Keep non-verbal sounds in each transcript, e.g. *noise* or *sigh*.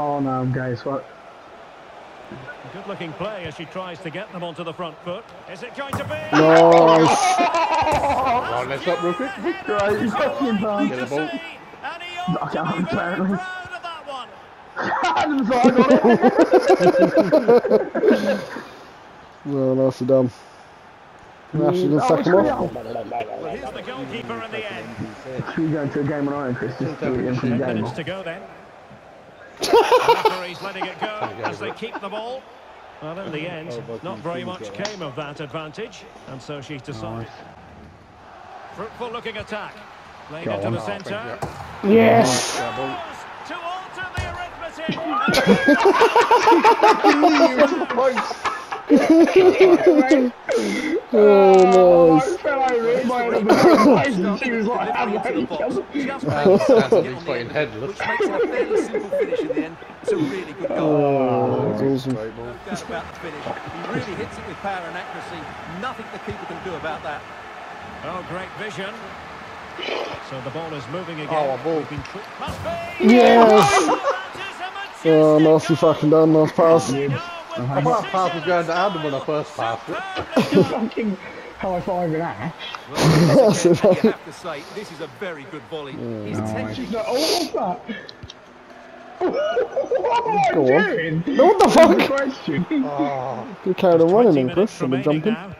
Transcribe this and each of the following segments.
Oh no, I'm gay as fuck. Good looking play as she tries to get them onto the front foot. Is it going to be? Nice. Right, let's up real quick. Right, you fucking man. Get the ball. And he ought I to can't, be very apparently. proud one. Adam's like, I got it. Well, nicely done. Actually, didn't sack him off. Well, here's the goalkeeper in the end. Should we go into a game on Iron, Chris? Just do it into the Ten game. minutes to go then. Referee's letting it go as they keep the ball. Well, in the end, not very much came of that advantage, and so she's decided. Fruitful looking attack. Playing Go it to on. the centre. Yes. To alter the arithmetic. *laughs* *laughs* *laughs* Oh, nice. I fell over it, my head on the ground, and she was like, I'm like, Just Stands makes on sense his to get on fucking the head, end, look. which makes a fairly simple finish in the end. It's a really good goal. Oh, that's awesome. Great. No doubt about the finish. He really hits it with power and accuracy. Nothing the keeper can do about that. Oh, great vision. So the ball is moving again. Oh, a ball. We've been tr- Must be! Yes. Oh, that is a majestic nicely fucking done. Nice pass. Now with I thought that pass was going to Adam when I first passed it. precision. fucking high five in Ash. Well, That's once again, you have to say, this is a very good volley. He's Nice. technically She's like, oh, that? what am I Go on. doing? No, what the fuck? question. Oh, You carried on running then, minutes Chris, and then jumping. now.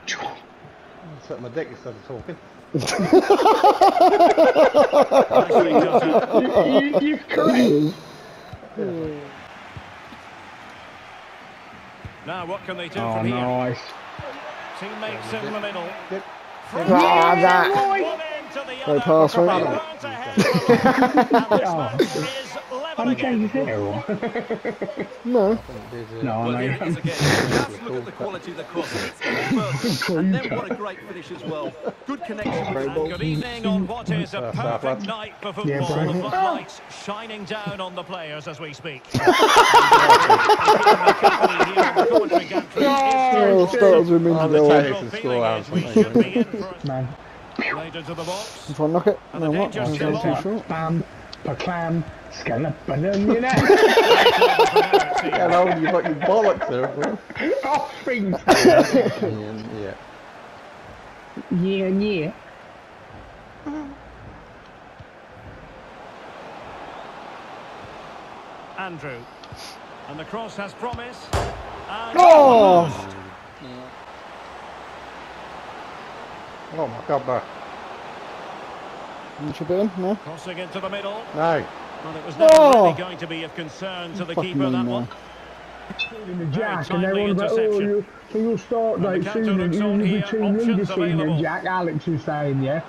set my dick instead of talking. You, you, you're correct. Now what can they do Oh, from here? nice. Teammates in the middle. Ah, that. One end to the Great other. pass, *laughs* mate. Runs ahead for the ball. And this match is level Have you changed again. his hair or? No. No, I Well, know. here it is again. *laughs* Just look at the quality of the cross. It's perfect. And then what a great finish as well. Good connection with And good evening on what is a perfect night for football. bro. The floodlights oh! shining down on the players as we speak. Oh, starters with Oh, the go on. Chinese score out. We should be in for a Man. *laughs* Played into the. If I knock it, no, the what? danger's I'm too short. Bam, per clam, scallop, and *laughs* onion. Hello, you got your bollocks there, bro. Oh, things. *laughs* Yeah, yeah. Yeah, yeah. Andrew. And the cross has promise. And Oh! almost. Oh my god, no. You should be in, no? Crossing into the middle. No. Well, it was never Oh! really going to be of concern to the Fucking keeper, that hell. one. In the jack, and everyone's like, oh, you, so you'll start And the like soon, and you'll be team leader options soon, and Jack Alex was saying, yeah.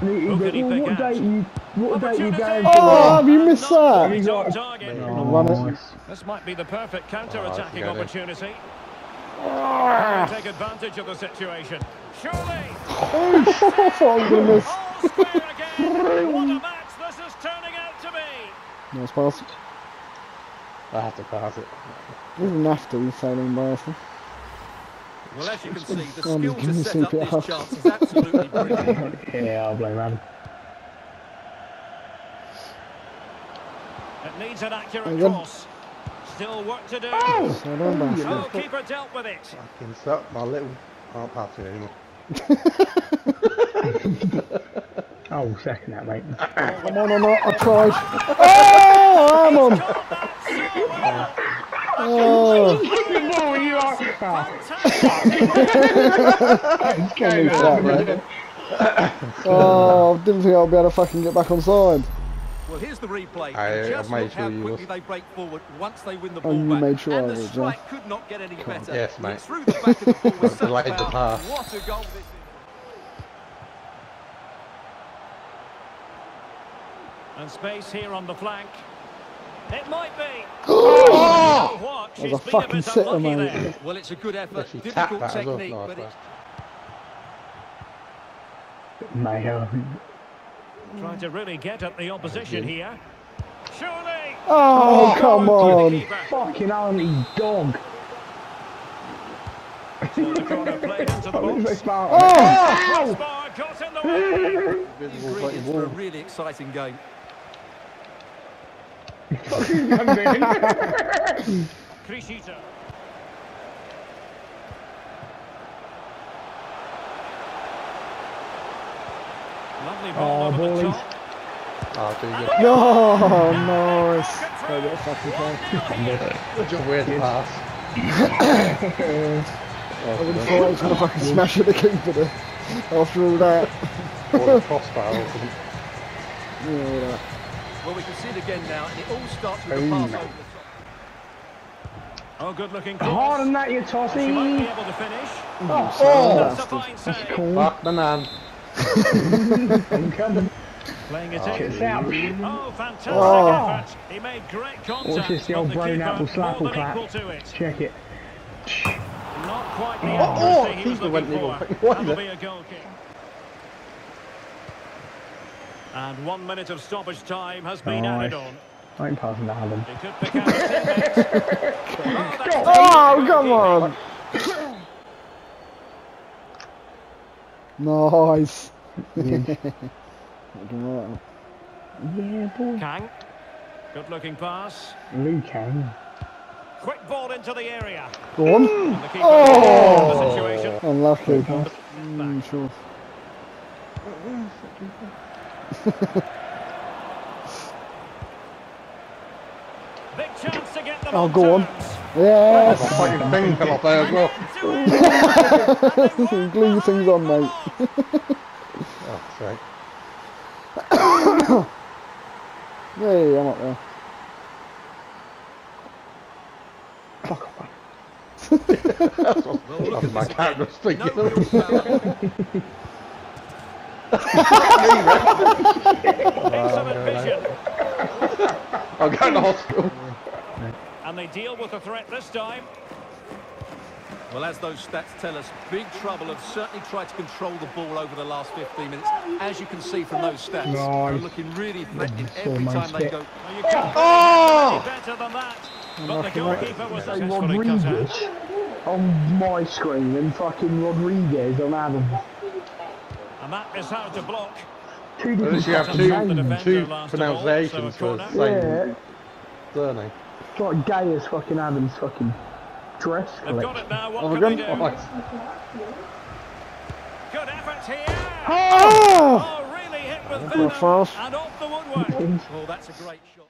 And he, he goes, could he oh, pick what out? date you, what date you Opportunity! going Oh, have you missed that? He's He's on target. Run. Nice. This might be the perfect counter-attacking Oh, that's a good opportunity. Ah. Take advantage of the situation. Surely! *laughs* Oh, I'm gonna miss. All square again! What a match this is turning out to be! Nice pass. I have to pass it. You didn't have to, you're sailing by us. Well, as you can see, the Oh, skill give to set up CPR. this chance is absolutely *laughs* brilliant. Yeah, I'll blame Adam. It needs an accurate cross. Still work to do. Oh! So don't bastard. Oh, keeper dealt with it. Fucking suck my little. I can't pass it anymore. *laughs* *laughs* Oh, second that, mate. I'm on or not, I tried. Oh, I'm on. Oh, you are. Can't miss that. Oh, I didn't think I'd be able to fucking get back on side. Well, here's the replay. I- And I've Just made look how sure you quickly was. they break forward once they win the Oh, ball you back. made sure and I the was, strike could not get any better. Yes, mate. It's through the back of the ball with such Delayed the power. pass. What a goal this is. And space here on the flank. It might be. Oh! You know what? That was She's a fucking bit sitter, unlucky mate. there. Well, it's a good effort. She tapped Difficult that as well. technique, Nice but pass. it's Mayo. Trying to really get at the opposition here. Surely. Oh, oh come To the on. keeper. Fucking auntie dog. So the corner played into the *laughs* Look *laughs* at box. this bar. Oh! Crossbar got in the way. Visible fucking ingredients for a wall. really exciting game. Criscito. Lovely ball Oh, over the top. Oh, too good. No, nice. Go get a fucking play. Such a weird pass. *coughs* I would have thought I was going to fucking smash at the keeper there. After all that. Or the crossbar or something. Yeah, all that. Well, we can see it again now, and it all starts with a pass over the. Oh, good looking Hard cross. on that, you She might be tossy. able to finish. Oh, oh That's a bastard. fine save. Cool. Fuck the nan. *laughs* Playing it oh, Check in. out. Oh, fantastic Oh. effort. He made great contact. Watch this, the old but brown apple slap more clap. it. Check it. Not quite the Oh, oh accuracy he was looking the for. other way. That'll be a goal kick. And one minute of stoppage time has been Nice. added on. I'm passing that Adam. He could pick out his teammates. Oh, Oh, come on. Nice. Right. Yeah, boy. Kang. Good looking pass. Luke Kang. Quick ball into the area. Go on. And the keeper Oh. the situation. Unlucky. Back. Mm, sure. Big chance to get them Oh, on go on. terms. My Yes. fucking thing fell off there as well. Glue things on, mate. Oh, sorry. *coughs* Yeah, I'm up there. Fuck off. *laughs* Well, That's at my this character again. No *laughs* real power. Excellent vision. I'm going to hospital. And they deal with the threat this time. Well, as those stats tell us, Big Trouble have certainly tried to control the ball over the last 15 minutes. As you can see from those stats, they're looking really threatening every my time they go. Well, you can't Oh! better than that. But the goalkeeper was Say successfully cut. Rodriguez on oh, my screen and fucking Rodriguez on Adam's. And that is how to block. Two different least you have two, two last all, pronunciations so for a the corner. same Yeah, surname. it's like gay as fucking Adam's fucking dress They've got collection. it now. What Oh, can they do? Nice. Good effort here. Oh! Oh, really hit with Not venom and off the woodwork. Well, that's a great shot.